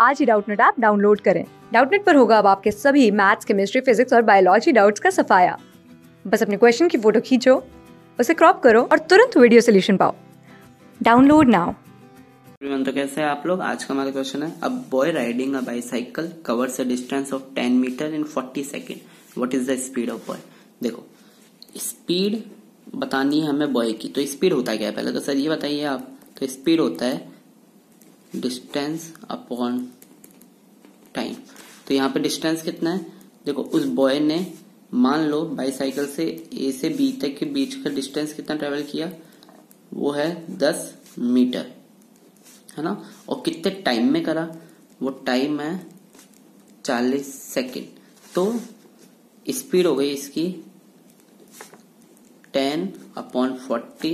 आज ही Doubtnut app download करें। डाउटनेट पर होगा अब आपके सभी मैथ्स, केमिस्ट्री, फिजिक्स और बायोलॉजी डाउट्स का सफाया। बस अपने क्वेश्चन की फ़ोटो खींचो, उसे क्रॉप करो और तुरंत वीडियो सोल्यूशन पाओ। Download now. तो कैसे आप लोग? आज का हमारा क्वेश्चन है अब boy riding a bicycle covers a distance of 10 metre in 40 second. What is the speed of boy देखो स्पीड बतानी है हमें बॉय की तो स्पीड होता क्या है पहले? तो सर ये बताइए आप तो स्पीड होता है डिस्टेंस अपॉन टाइम तो यहाँ पे डिस्टेंस कितना है? देखो, उस बॉय ने मान लो बाईसाइकिल से ए से बी तक के बीच का डिस्टेंस कितना ट्रेवल किया? वो है दस मीटर है ना? और कितने टाइम में करा? वो टाइम है चालीस सेकेंड तो स्पीड हो गई इसकी ten upon forty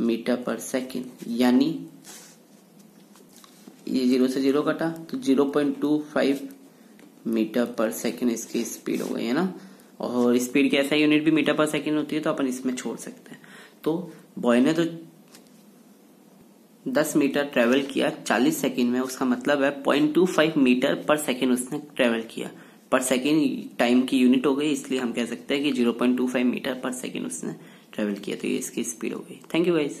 metre per second यानी ये ज़ीरो से ज़ीरो कटा तो zero point two five metre per second इसकी स्पीड हो गई, है ना? और स्पीड की ऐसा यूनिट भी मीटर पर सेकेंड होती है तो अपन इसमें छोड़ सकते हैं। तो बॉय ने तो दस मीटर ट्रेवल किया, चालीस सेकेंड में, उसका मतलब है point two five metre per second उसने ट्रेवल किया। पर सेकेंड टाइम की यूनिट हो गई, इसलिए हम कह सकते हैं कि zero point two five metre per second उसने ट्रेवल किया तो ये इसकी स्पीड हो गई। Thank you guys